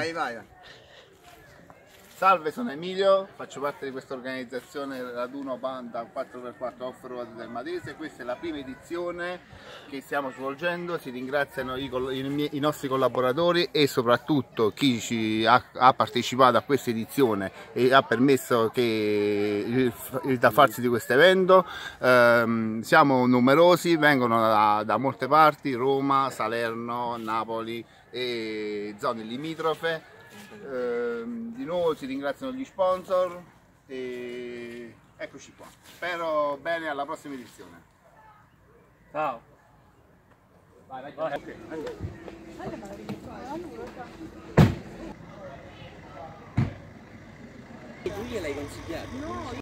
Vai, vai. Salve, sono Emilio, faccio parte di questa organizzazione Raduno Banda 4x4 Off-Road del Madese. Questa è la prima edizione che stiamo svolgendo. Si ringraziano i, i, i nostri collaboratori e soprattutto chi ha, ha, partecipato a questa edizione e ha permesso che, il, il, da farsi di questo evento. Um, siamo numerosi, vengono da, da molte parti, Roma, Salerno, Napoli e zone limitrofe eh, si ringraziano gli sponsor e eccoci qua. Spero bene alla prossima edizione. Ciao. Vai, vai, vai. Okay. Tu gliel'hai consigliato? No.